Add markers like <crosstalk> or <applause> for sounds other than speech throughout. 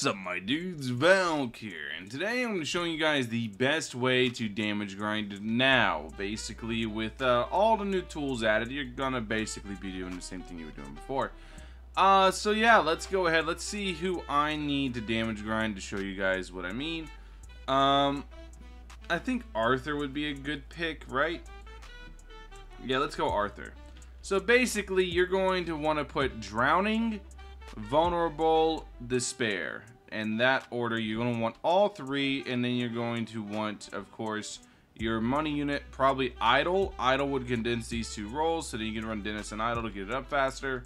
What's up my dudes, Valk here, and today I'm going to show you guys the best way to damage grind now. Basically, with uh, all the new tools added, you're going to basically be doing the same thing you were doing before. Uh, so yeah, let's go ahead, let's see who I need to damage grind to show you guys what I mean. Um, I think Arthur would be a good pick, right? Yeah, let's go Arthur. So basically, you're going to want to put Drowning, vulnerable, despair. And that order, you're going to want all three, and then you're going to want, of course, your money unit, probably idle. Idle would condense these two rolls, so then you can run Dennis and idle to get it up faster,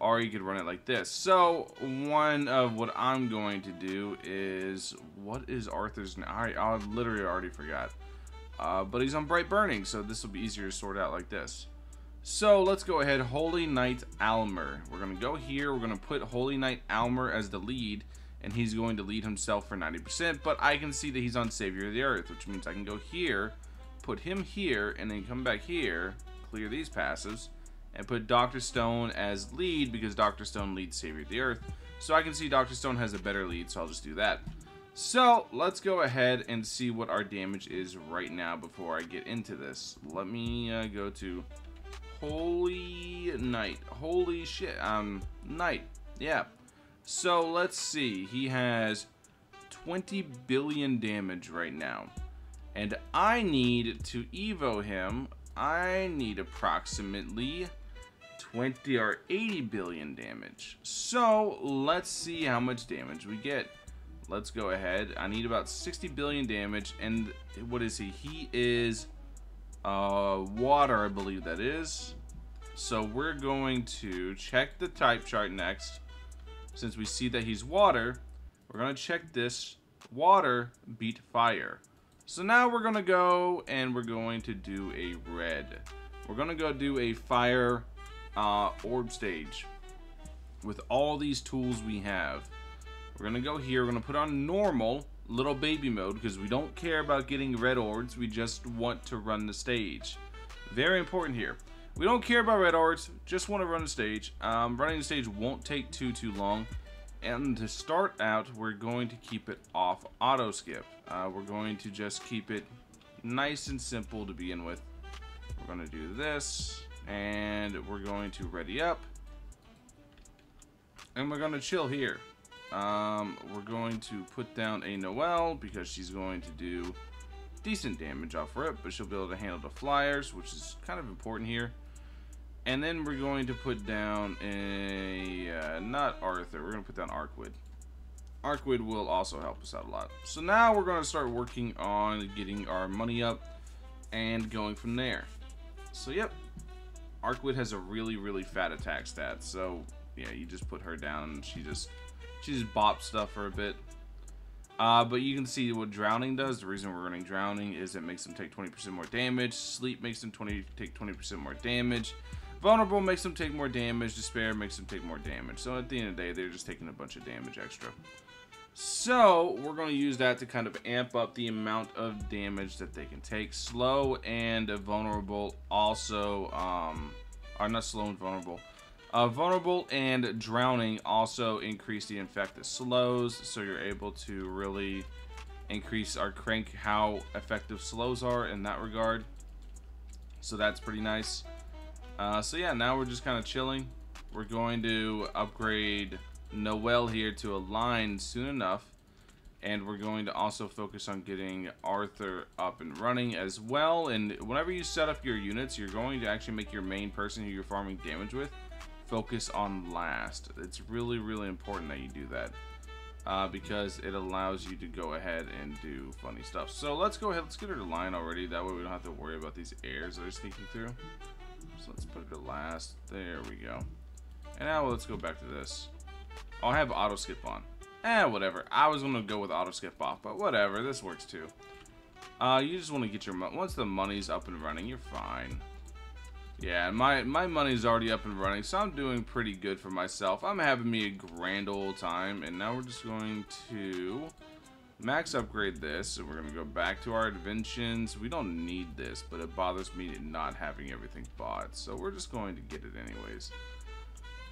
or you could run it like this. So, one of what I'm going to do is, what is Arthur's name? I, I literally already forgot. Uh, but he's on Bright Burning, so this will be easier to sort out like this. So let's go ahead, Holy Knight Almer. We're going to go here, we're going to put Holy Knight Almer as the lead, and he's going to lead himself for 90%, but I can see that he's on Savior of the Earth, which means I can go here, put him here, and then come back here, clear these passives, and put Dr. Stone as lead, because Dr. Stone leads Savior of the Earth. So I can see Dr. Stone has a better lead, so I'll just do that. So, let's go ahead and see what our damage is right now before I get into this. Let me uh, go to Holy Knight. Holy shit. Um, Knight. Yeah. So let's see. He has 20 billion damage right now. And I need to Evo him. I need approximately 20 or 80 billion damage. So let's see how much damage we get. Let's go ahead. I need about 60 billion damage. And what is he? He is uh, water, I believe that is. So we're going to check the type chart next. Since we see that he's water, we're going to check this. Water beat fire. So now we're going to go and we're going to do a red. We're going to go do a fire uh, orb stage with all these tools we have. We're going to go here. We're going to put on normal little baby mode because we don't care about getting red orbs. We just want to run the stage. Very important here. We don't care about red orbs, just want to run the stage. Um, running the stage won't take too, too long. And to start out, we're going to keep it off auto skip. Uh, we're going to just keep it nice and simple to begin with. We're going to do this, and we're going to ready up. And we're going to chill here. Um, we're going to put down a Noelle because she's going to do decent damage off rip, but she'll be able to handle the flyers, which is kind of important here. And then we're going to put down a, uh, not Arthur, we're going to put down Arcueid. Arcueid will also help us out a lot. So now we're going to start working on getting our money up and going from there. So yep, Arcueid has a really, really fat attack stat. So yeah, you just put her down she just, she just bops stuff for a bit. Uh, but you can see what drowning does. The reason we're running drowning is it makes them take 20% more damage. Sleep makes them 20 take 20% more damage. Vulnerable makes them take more damage. Despair makes them take more damage. So at the end of the day, they're just taking a bunch of damage extra. So we're going to use that to kind of amp up the amount of damage that they can take. Slow and vulnerable also um, are not slow and vulnerable. Uh, vulnerable and drowning also increase the infected slows, so you're able to really increase our crank how effective slows are in that regard. So that's pretty nice. Uh, so yeah, now we're just kind of chilling. We're going to upgrade Noelle here to a line soon enough. And we're going to also focus on getting Arthur up and running as well. And whenever you set up your units, you're going to actually make your main person who you're farming damage with focus on last. It's really, really important that you do that. Uh, because it allows you to go ahead and do funny stuff. So let's go ahead, let's get her to line already. That way we don't have to worry about these airs that are sneaking through. So let's put it to last. There we go. And now let's go back to this. I'll have auto skip on. Eh, whatever. I was going to go with auto skip off, but whatever. This works too. Uh, you just want to get your money. Once the money's up and running, you're fine. Yeah, my, my money's already up and running, so I'm doing pretty good for myself. I'm having me a grand old time, and now we're just going to max upgrade this, and we're going to go back to our inventions. We don't need this, but it bothers me not having everything bought, so we're just going to get it anyways.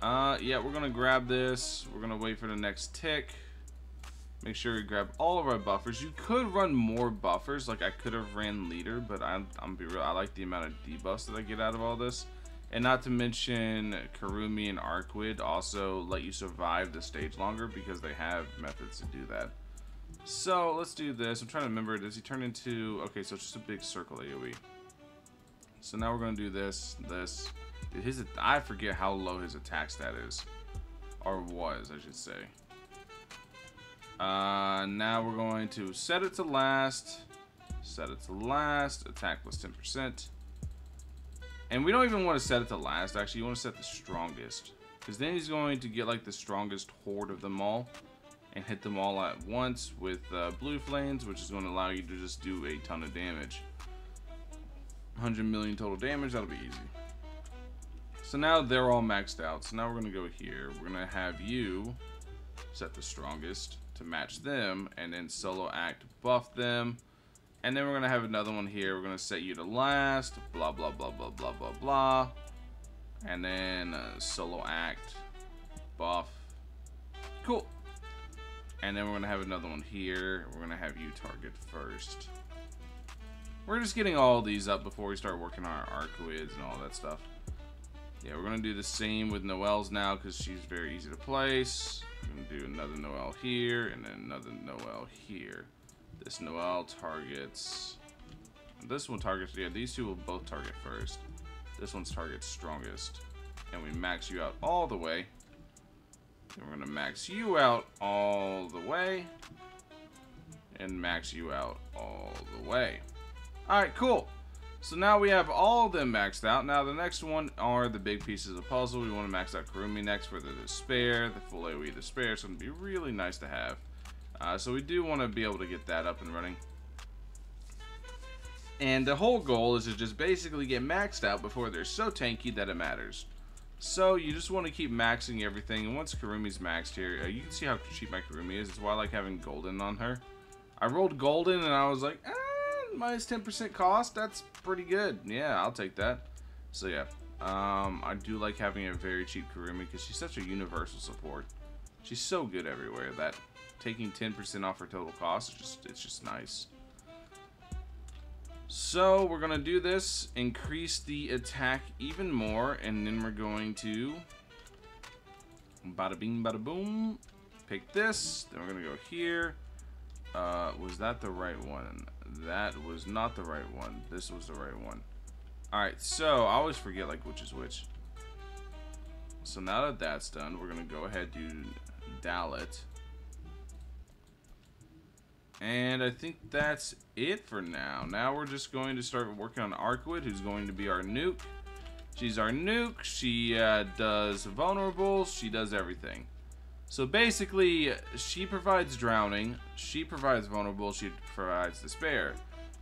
Uh, yeah, we're going to grab this. We're going to wait for the next tick. Make sure we grab all of our buffers. You could run more buffers, like I could have ran leader, but I'm, I'm be real, I like the amount of debuffs that I get out of all this. And not to mention, Kurumi and Arcueid also let you survive the stage longer because they have methods to do that. So, let's do this. I'm trying to remember, does he turn into... Okay, so it's just a big circle AoE. So now we're going to do this, this. His, I forget how low his attack stat is. Or was, I should say. Uh, now we're going to set it to last. Set it to last. Attack plus 10%. And we don't even want to set it to last, actually. You want to set the strongest. Because then he's going to get, like, the strongest horde of them all. And hit them all at once with uh, blue flames, which is going to allow you to just do a ton of damage. 100 million total damage, that'll be easy. So now they're all maxed out. So now we're going to go here. We're going to have you set the strongest to match them. And then solo act buff them. And then we're going to have another one here. We're going to set you to last. Blah, blah, blah, blah, blah, blah, blah. And then uh, solo act. Buff. Cool. And then we're going to have another one here. We're going to have you target first. We're just getting all these up before we start working on our Arcueids and all that stuff. Yeah, we're going to do the same with Noelle's now because she's very easy to place. We're going to do another Noelle here and then another Noelle here. This Noelle targets... This one targets... Yeah, these two will both target first. This one's targets strongest. And we max you out all the way. And we're going to max you out all the way. And max you out all the way. Alright, cool. So now we have all of them maxed out. Now the next one are the big pieces of puzzle. We want to max out Kurumi next for the Despair, the full AoE Despair. It's going to be really nice to have. Uh, so we do want to be able to get that up and running. And the whole goal is to just basically get maxed out before they're so tanky that it matters. So you just want to keep maxing everything. And once Kurumi's maxed here, uh, you can see how cheap my Kurumi is. It's why I like having Golden on her. I rolled Golden and I was like, eh, minus 10% cost. That's pretty good. Yeah, I'll take that. So yeah, um, I do like having a very cheap Kurumi because she's such a universal support. She's so good everywhere that taking 10% off her total cost. Just, it's just nice. So we're going to do this, increase the attack even more, and then we're going to bada bing bada boom, pick this, then we're to go here. Uh, was that the right one? That was not the right one. This was the right one. Alright, so I always forget like which is which. So now that that's done, we're going to go ahead and do Dalit. And I think that's it for now. Now we're just going to start working on Arcueid, who's going to be our nuke. She's our nuke. She uh, does vulnerable. She does everything. So basically, she provides drowning. She provides vulnerable. She provides despair.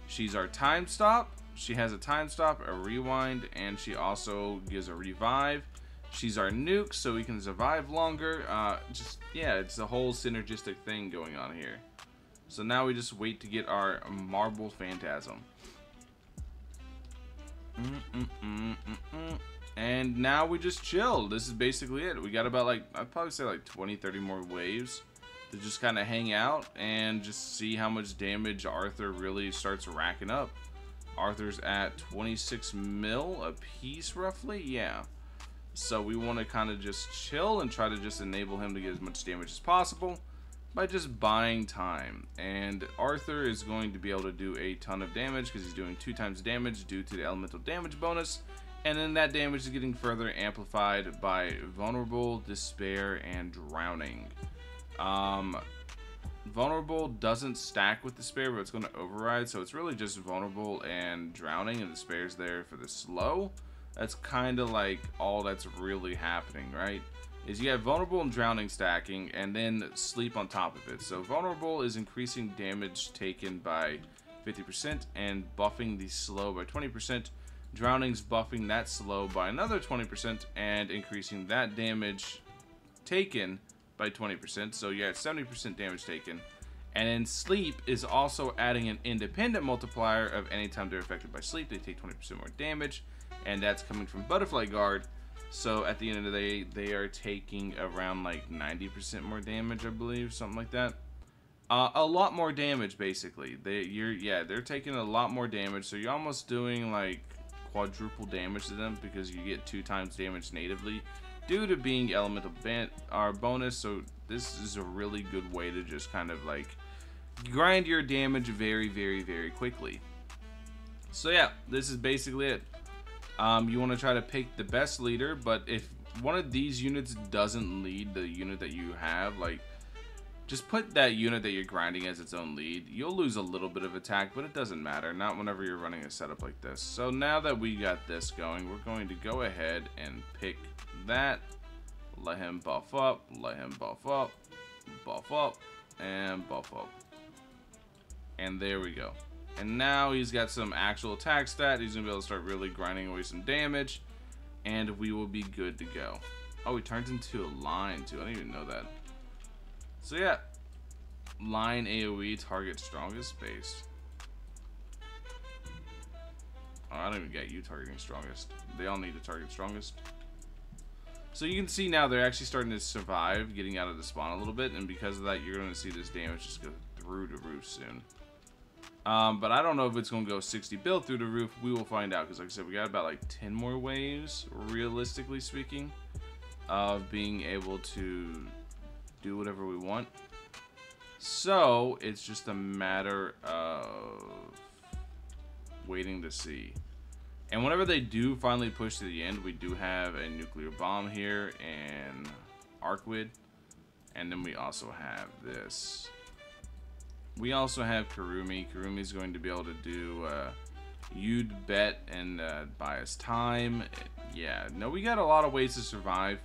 She's our time stop. She has a time stop, a rewind, and she also gives a revive. She's our nuke, so we can survive longer. Uh, just, yeah, it's a whole synergistic thing going on here. So now we just wait to get our Marble Phantasm. Mm -mm -mm and now we just chill. This is basically it. We got about like, I'd probably say like 20, 30 more waves to just kind of hang out and just see how much damage Arthur really starts racking up. Arthur's at 26 mil a piece roughly, yeah. So we want to kind of just chill and try to just enable him to get as much damage as possible by just buying time. And Arthur is going to be able to do a ton of damage because he's doing two times damage due to the elemental damage bonus. And then that damage is getting further amplified by Vulnerable, Despair, and Drowning. Um, vulnerable doesn't stack with Despair, but it's going to override. So it's really just Vulnerable and Drowning, and Despair's there for the slow. That's kind of like all that's really happening, right? is you have vulnerable and drowning stacking and then sleep on top of it. So vulnerable is increasing damage taken by 50% and buffing the slow by 20%. Drowning's buffing that slow by another 20% and increasing that damage taken by 20%. So yeah, 70% damage taken. And then sleep is also adding an independent multiplier of anytime they're affected by sleep, they take 20% more damage. And that's coming from Butterfly Guard, so at the end of the day, they are taking around like 90% more damage, I believe, something like that. Uh, a lot more damage, basically. They, you're, yeah, they're taking a lot more damage, so you're almost doing like quadruple damage to them because you get two times damage natively due to being elemental ban our bonus. So this is a really good way to just kind of like grind your damage very, very, very quickly. So yeah, this is basically it. Um, you want to try to pick the best leader, but if one of these units doesn't lead the unit that you have, like, just put that unit that you're grinding as its own lead. You'll lose a little bit of attack, but it doesn't matter. Not whenever you're running a setup like this. So now that we got this going, we're going to go ahead and pick that. Let him buff up, let him buff up, buff up, and buff up. And there we go. And now he's got some actual attack stat. He's going to be able to start really grinding away some damage. And we will be good to go. Oh, he turns into a line too. I didn't even know that. So yeah. Line AoE target strongest base. Oh, I don't even get you targeting strongest. They all need to target strongest. So you can see now they're actually starting to survive getting out of the spawn a little bit. And because of that, you're going to see this damage just go through the roof soon. Um, but I don't know if it's going to go 60 bill through the roof. We will find out. Because like I said, we got about like 10 more waves, realistically speaking, of being able to do whatever we want. So, it's just a matter of waiting to see. And whenever they do finally push to the end, we do have a nuclear bomb here and Arcueid. And then we also have this. We also have Kurumi. Kurumi's going to be able to do uh, Yud Bet and uh, us time. Yeah, no, we got a lot of ways to survive.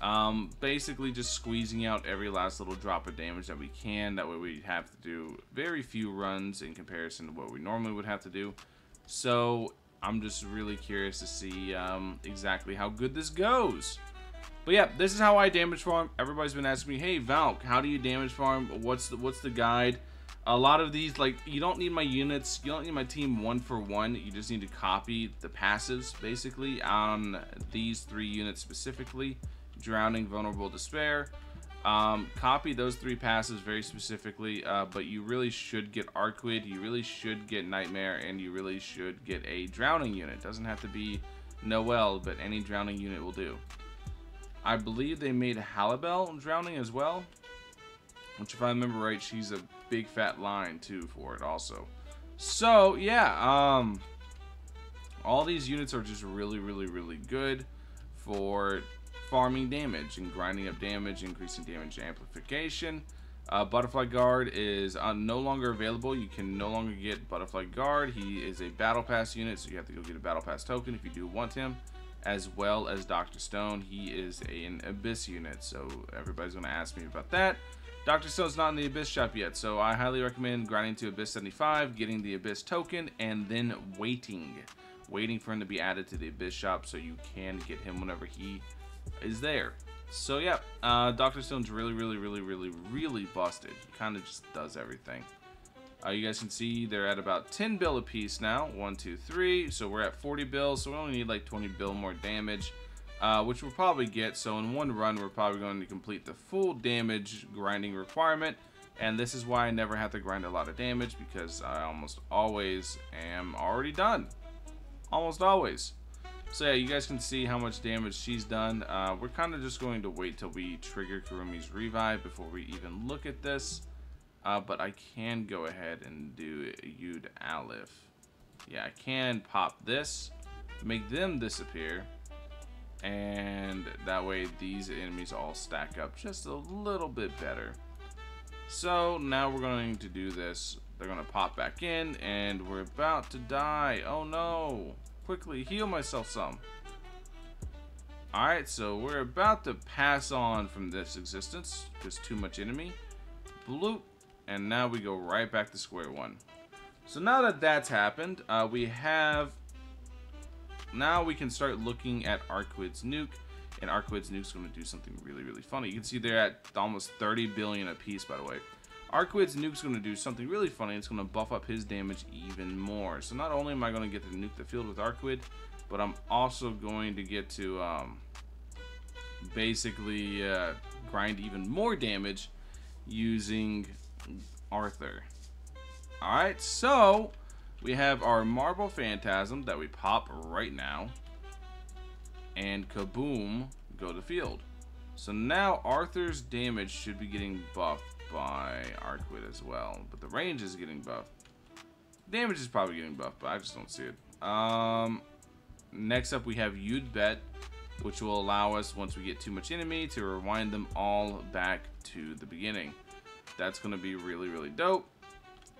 Um, basically just squeezing out every last little drop of damage that we can. That way we have to do very few runs in comparison to what we normally would have to do. So I'm just really curious to see um, exactly how good this goes. But yeah, this is how I damage farm. Everybody's been asking me, hey Valk, how do you damage farm? What's the what's the guide? A lot of these, like, you don't need my units, you don't need my team one for one. You just need to copy the passives, basically, on these three units specifically. Drowning, Vulnerable, Despair. Um, copy those three passes very specifically, uh, but you really should get Arcueid, you really should get Nightmare, and you really should get a Drowning unit. Doesn't have to be Noelle, but any Drowning unit will do. I believe they made Halibel Drowning as well, which if I remember right, she's a big fat line too for it also. So, yeah, um, all these units are just really, really, really good for farming damage and grinding up damage, increasing damage amplification. Uh, Butterfly Guard is uh, no longer available. You can no longer get Butterfly Guard. He is a Battle Pass unit, so you have to go get a Battle Pass token if you do want him. As well as Dr. Stone, he is a, an Abyss unit, so everybody's going to ask me about that. Dr. Stone's not in the Abyss shop yet, so I highly recommend grinding to Abyss 75, getting the Abyss token, and then waiting. Waiting for him to be added to the Abyss shop so you can get him whenever he is there. So yeah, uh, Dr. Stone's really, really, really, really, really busted. He kind of just does everything. Uh, you guys can see they're at about 10 bill a piece now. One, two, three. So we're at 40 bills, so we only need like 20 bill more damage, uh, which we'll probably get. So in one run, we're probably going to complete the full damage grinding requirement. And this is why I never have to grind a lot of damage, because I almost always am already done. Almost always. So yeah, you guys can see how much damage she's done. Uh, we're kind of just going to wait till we trigger Kurumi's revive before we even look at this. Uh, but I can go ahead and do Yud Aleph. Yeah, I can pop this, make them disappear, and that way these enemies all stack up just a little bit better. So now we're going to do this. They're going to pop back in, and we're about to die. Oh no! Quickly heal myself some. Alright, so we're about to pass on from this existence. There's too much enemy. Bloop. And now we go right back to square one. So now that that's happened, uh, we have... Now we can start looking at Arcueid's nuke. And Arcueid's nuke's going to do something really, really funny. You can see they're at almost 30 billion apiece, by the way. Arcueid's nuke's going to do something really funny. It's going to buff up his damage even more. So not only am I going to get to nuke the field with Arcueid, but I'm also going to get to um, basically uh, grind even more damage using Arthur. Alright, so we have our Marble Phantasm that we pop right now. And kaboom, go to field. So now Arthur's damage should be getting buffed by Arcueid as well. But the range is getting buffed. Damage is probably getting buffed, but I just don't see it. Um, next up we have Yud Bet, which will allow us, once we get too much enemy, to rewind them all back to the beginning. That's going to be really, really dope.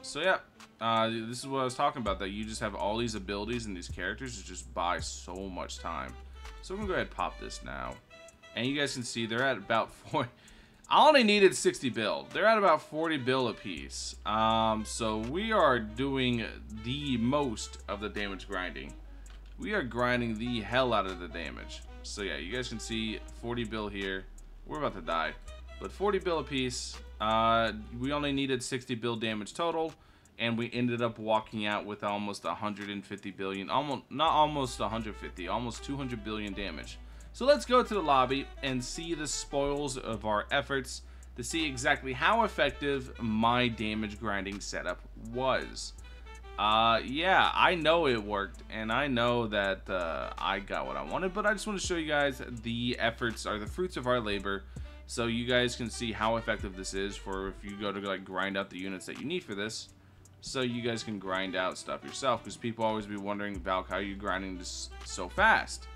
So yeah, uh, this is what I was talking about, that you just have all these abilities and these characters to just buy so much time. So I'm going to go ahead and pop this now. And you guys can see they're at about <laughs> 40... I only needed 60 bill. They're at about 40 bill a piece. Um, so we are doing the most of the damage grinding. We are grinding the hell out of the damage. So yeah, you guys can see 40 bill here. We're about to die. But 40 bill a piece. Uh, we only needed 60 bill damage total. And we ended up walking out with almost 150 billion. Almost, not almost 150, almost 200 billion damage. So let's go to the lobby and see the spoils of our efforts to see exactly how effective my damage grinding setup was. Uh, yeah, I know it worked, and I know that uh, I got what I wanted, but I just want to show you guys the efforts are the fruits of our labor, so you guys can see how effective this is for if you go to like grind out the units that you need for this, so you guys can grind out stuff yourself, because people always be wondering, Valk, how are you grinding this so fast?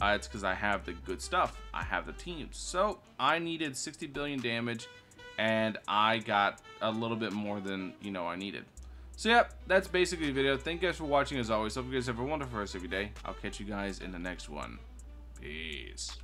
Uh, it's because I have the good stuff. I have the teams. So I needed 60 billion damage, and I got a little bit more than, you know, I needed. So yeah, that's basically the video. Thank you guys for watching as always. Hope you guys have a wonderful rest of your day. I'll catch you guys in the next one. Peace.